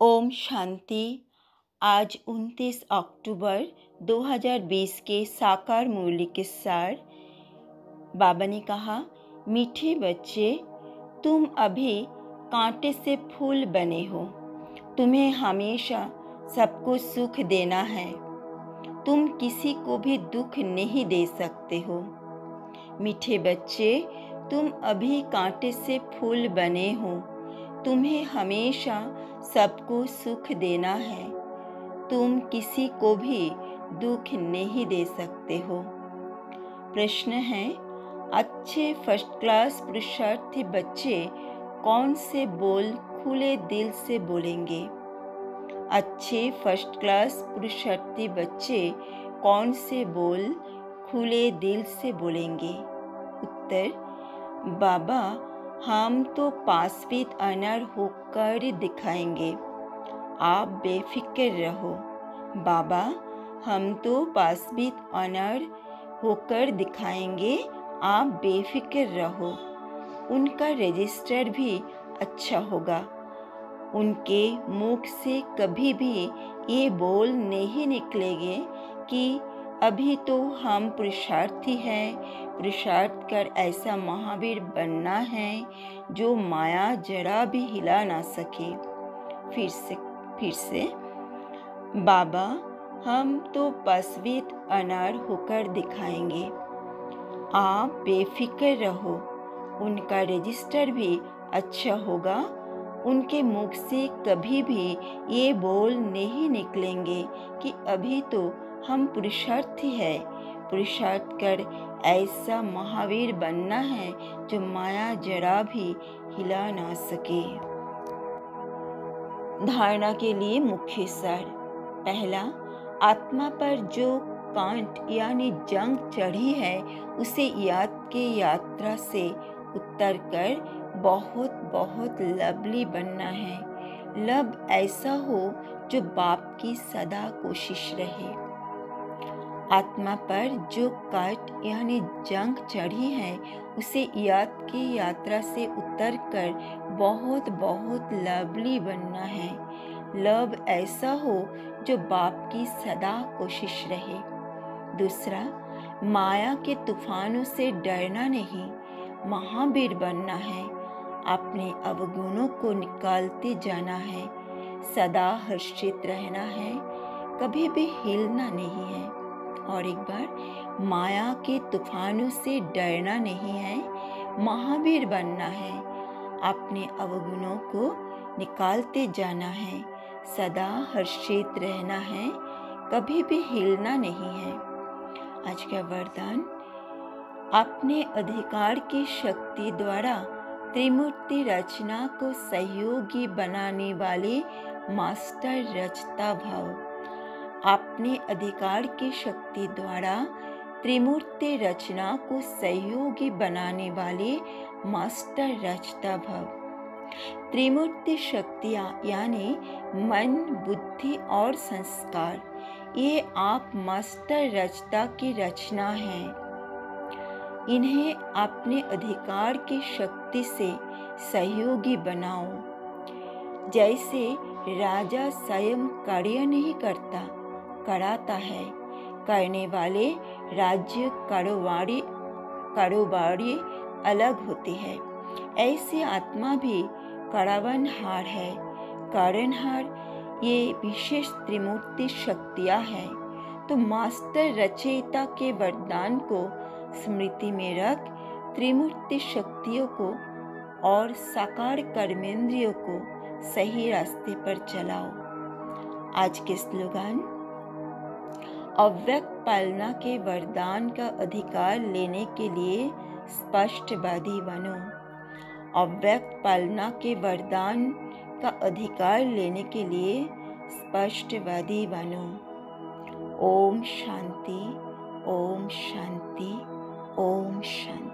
ओम शांति। आज 29 अक्टूबर 2020 के साकार मूल्य के सार बाबा ने कहा, मीठे बच्चे, तुम अभी कांटे से फूल बने हो। तुम्हें हमेशा सबको सुख देना है। तुम किसी को भी दुख नहीं दे सकते हो। मीठे बच्चे, तुम अभी कांटे से फूल बने हो। तुम्हें हमेशा सबको सुख देना है। तुम किसी को भी दुख नहीं दे सकते हो। प्रश्न है, अच्छे फ़र्स्ट क्लास पुरुषार्थी बच्चे कौन से बोल खुले दिल से बोलेंगे? अच्छे फ़र्स्ट क्लास पुरुषार्थी बच्चे कौन से बोल खुले दिल से बोलेंगे? उत्तर, बाबा हम तो पासवीत अनर होकर दिखाएँगे। आप बेफिक्र रहो। बाबा, हम तो पासवीत अनर होकर दिखाएँगे। आप बेफिक्र रहो। उनका रजिस्टर भी अच्छा होगा। उनके मुख से कभी भी ये बोल नहीं निकलेंगे कि अभी तो हम पुरुषार्थी हैं। पुरुषार्थ कर ऐसा महावीर बनना है जो माया जरा भी हिला ना सके। फिर से फिर से, बाबा, हम तो पसवीत अनार होकर दिखाएँगे। आप बेफिक्र रहो, उनका रजिस्टर भी अच्छा होगा, उनके मुख से कभी भी ये बोल नहीं निकलेंगे कि अभी तो हम पुरुषार्थी है। पुरुषार्थ कर ऐसा महावीर बनना है जो माया जरा भी हिला ना सके। धारणा के लिए मुख्य सार। पहला, आत्मा पर जो कांट यानी जंग चढ़ी है, उसे याद के यात्रा से उतर कर बहुत बहुत लवली बनना है। लब ऐसा हो जो बाप की सदा कोशिश रहे। आत्मा पर जो कट यानी जंग चढ़ी है, उसे याद की यात्रा से उतर कर बहुत बहुत लवली बनना है। लव ऐसा हो जो बाप की सदा कोशिश रहे। दूसरा, माया के तूफानों से डरना नहीं, महावीर बनना है। अपने अवगुणों को निकालते जाना है। सदा हर्षित रहना है, कभी भी हिलना नहीं है। और एक बार माया के तूफानों से डरना नहीं है, महावीर बनना है। अपने अवगुणों को निकालते जाना है, सदा हर्षित रहना है, कभी भी हिलना नहीं है। आज का वरदान, अपने अधिकार की शक्ति द्वारा त्रिमूर्ति रचना को सहयोगी बनाने वाले मास्टर रचता भाव। अपने अधिकार की शक्ति द्वारा त्रिमूर्ति रचना को सहयोगी बनाने वाले मास्टर रचता भव। त्रिमूर्ति शक्तियाँ, यानी मन, बुद्धि और संस्कार, ये आप मास्टर रचता की रचना है। इन्हें अपने अधिकार की शक्ति से सहयोगी बनाओ। जैसे राजा स्वयं कार्य नहीं करता कराता है। करने वाले राज्य कारोबारी कारोबारी अलग होते हैं। ऐसी आत्मा भी हार है। कारणहार ये विशेष त्रिमूर्ति शक्तियाँ हैं। तो मास्टर रचयिता के वरदान को स्मृति में रख, त्रिमूर्ति शक्तियों को और साकार कर्मेंद्रियों को सही रास्ते पर चलाओ। आज के स्लोगान अव्यक्त पालना के वरदान का अधिकार लेने के लिए स्पष्टवादी बनो। अव्यक्त पालना के वरदान का अधिकार लेने के लिए स्पष्टवादी बनो। ओम शांति ओम शांति ओम शांति।